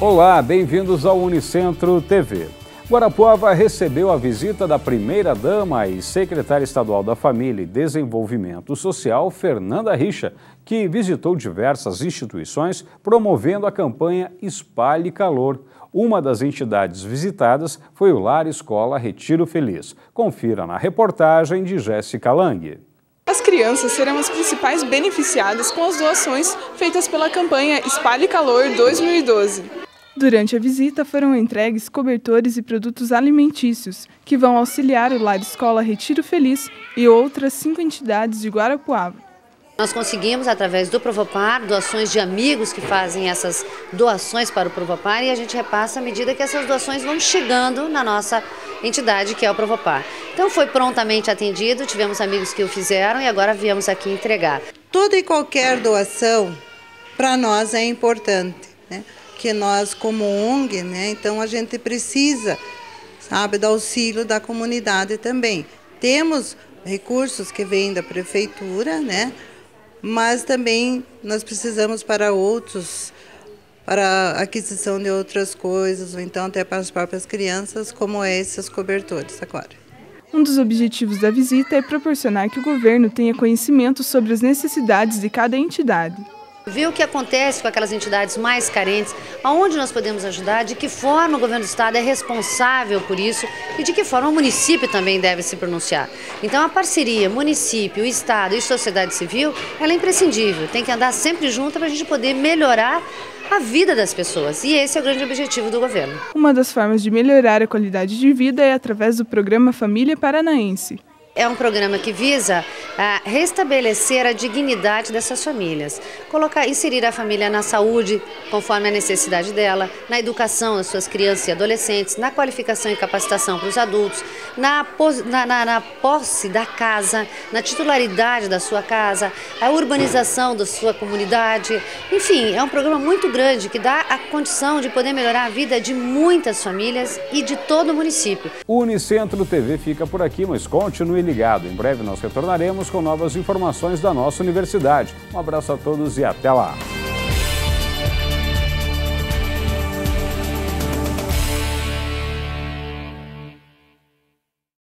Olá, bem-vindos ao Unicentro TV. Guarapuava recebeu a visita da primeira-dama e secretária estadual da Família e Desenvolvimento Social, Fernanda Richa, que visitou diversas instituições promovendo a campanha Espalhe Calor. Uma das entidades visitadas foi o Lar Escola Retiro Feliz. Confira na reportagem de Jéssica Lang. As crianças serão as principais beneficiadas com as doações feitas pela campanha Espalhe Calor 2012. Durante a visita foram entregues cobertores e produtos alimentícios, que vão auxiliar o Lar Escola Retiro Feliz e outras cinco entidades de Guarapuava. Nós conseguimos, através do Provopar, doações de amigos que fazem essas doações para o Provopar e a gente repassa à medida que essas doações vão chegando na nossa entidade, que é o Provopar. Então foi prontamente atendido, tivemos amigos que o fizeram e agora viemos aqui entregar. Toda e qualquer doação para nós é importante, né? Que nós como ONG, né, então a gente precisa, sabe, do auxílio da comunidade também. Temos recursos que vêm da prefeitura, né, mas também nós precisamos para outros, para aquisição de outras coisas, ou então até para as próprias crianças, como esses cobertores agora. Um dos objetivos da visita é proporcionar que o governo tenha conhecimento sobre as necessidades de cada entidade ver o que acontece com aquelas entidades mais carentes, aonde nós podemos ajudar, de que forma o governo do estado é responsável por isso e de que forma o município também deve se pronunciar. Então a parceria município, estado e sociedade civil, ela é imprescindível, tem que andar sempre junto para a gente poder melhorar a vida das pessoas. E esse é o grande objetivo do governo. Uma das formas de melhorar a qualidade de vida é através do programa Família Paranaense é um programa que visa ah, restabelecer a dignidade dessas famílias, colocar, inserir a família na saúde conforme a necessidade dela, na educação das suas crianças e adolescentes, na qualificação e capacitação para os adultos, na, na, na, na posse da casa, na titularidade da sua casa, a urbanização da sua comunidade. Enfim, é um programa muito grande que dá a condição de poder melhorar a vida de muitas famílias e de todo o município. O Unicentro TV fica por aqui, mas continue ligado. Em breve nós retornaremos com novas informações da nossa universidade. Um abraço a todos e até lá!